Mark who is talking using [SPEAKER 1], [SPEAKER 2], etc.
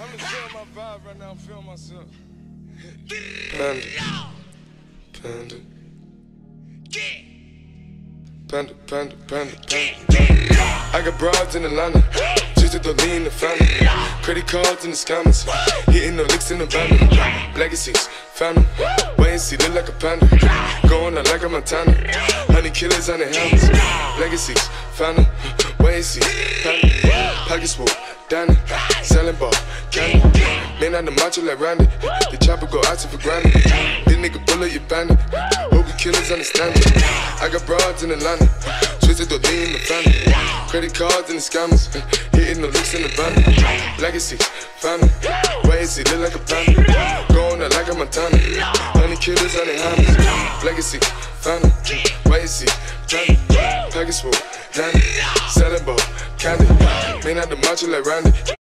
[SPEAKER 1] I'm just feeling my vibe right now. I'm feeling myself.
[SPEAKER 2] Panda. Panda. Panda, panda, panda, panda. I got broads in Atlanta. Just to lean the family. Credit cards in the scammers. Hitting the licks in the van. Legacies, family. Wait and see, look like a panda. Going out like a Montana. Honey killers on the helmets. Legacies, family. Wait and see, panda. Pockets full, Danny. Selling ball, Man on the macho like Randy. The chopper go out to for granted. This nigga bullet, you bandit. Hope you killers understand it. I got broads in Atlanta. Twisted to lean the family. Credit cards and the scammers. Hitting the licks in the van. Legacy, family. Wait and see, look like a panda. Going out like a Montana. Honey killers on the hammers. Legacy, family. Wait and see, family. Package full, Danny. Selling ball, candy. Man out the macho like Randy.